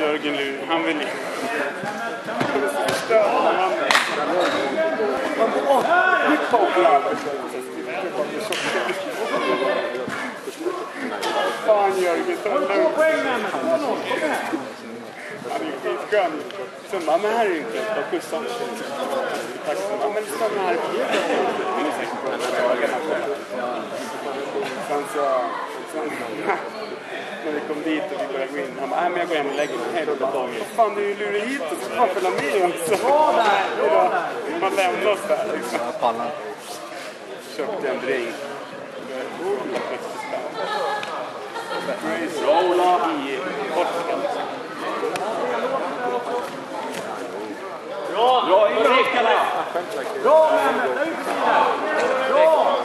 Jörgen Luhr, han vill topplag! Fan Jörgen, ta det lugnt. Han är skitskön. Sen bara, men här är inte. Då skjutsade han. Tack så mycket. Men stanna här. Sen så... Sen, när vi kom dit och vi började gå in. Han bara, nej men jag går hem och lägger mig. Hej då Dagen. Fan du är ju lurig hit och så fan följa med också. Bra där, bra där. Man lämnar oss där liksom. Jag pallar. Köpte en drink. 160 spänn. Bra Ola i Portugal. Bra! Bra, in med häckarna! Bra Mehmet! Där ute Frida! Bra!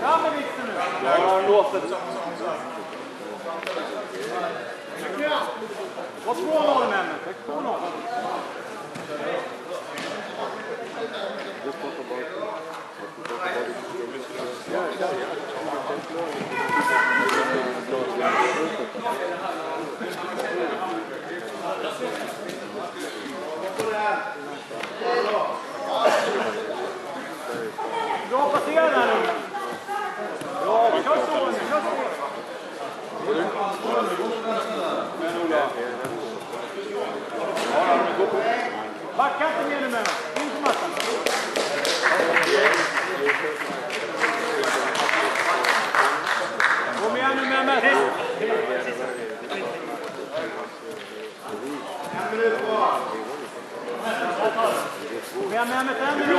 Fram med mixen nu! Ja, låter Var 2-0 Mehmet! Det är 2-0. Bra passerat där nu! Bra! Kör så nu! Kör så! Backa inte mer nu Mehmet! In på mattan! Kom igen nu Mehmet! En minut kvar. Kom igen Mehmet, en minut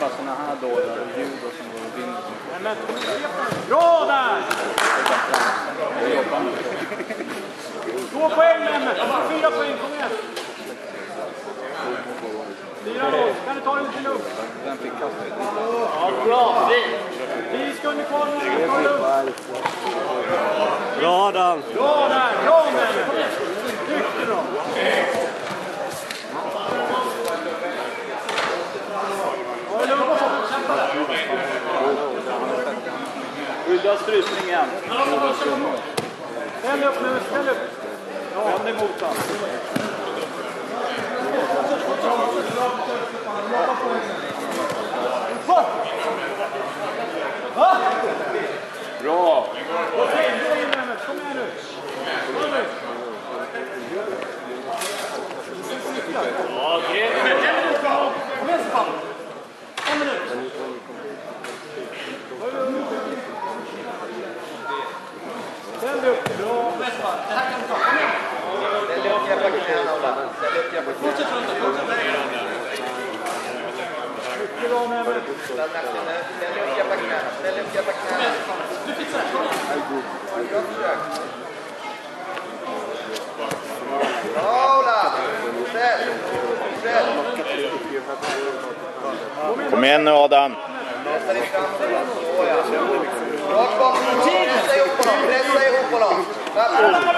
bara såna här dårar, judo som går och vinner. Bra där! Två poäng Mehmet. Fyra poäng, kom igen. Fyra noll. Kan du ta det lite lugnt? Den fick kastet. Ja, bra. Tio sekunder kvar nu. Ta det lugnt. Bra Adam! Bra där. Bra Mehmet. Mycket bra. Ta det lugnt. Skydda strypningen. Ställ upp nu. Ställ upp. Vänd emot honom. Bra! Kom igen nu. Ja, grymt! Kom igen Stefan. En minut. Ställ upp. Bra. Det här kan du. Kom igen. Bra Kom igen nu Adam. Rakt bakom. Pressa ihop honom, pressa ihop honom. Bra